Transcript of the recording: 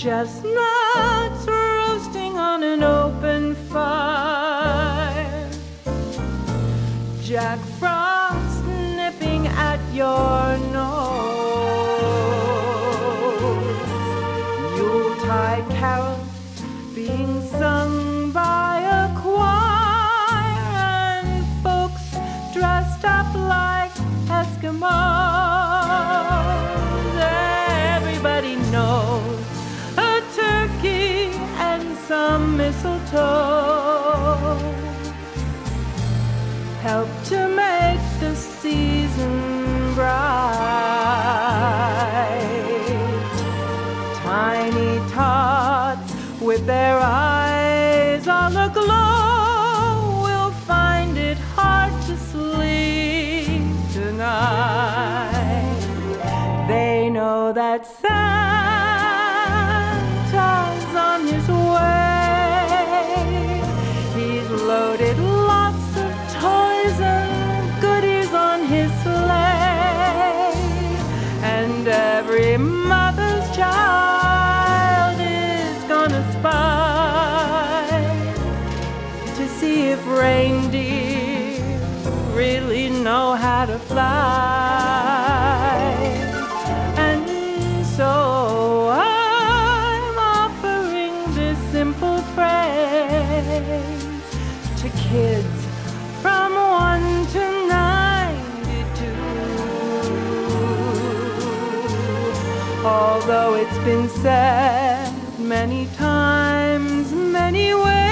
Chestnuts roasting on an open fire. Jack Frost nipping at your nose. Yuletide carols being to make the season bright. Tiny tots with their eyes all aglow will find it hard to sleep tonight. They know that Santa's on his way. He's loaded And every mother's child is gonna spy to see if reindeer really know how to fly. And so I'm offering this simple phrase to kids from 1 to Although it's been said many times, many ways.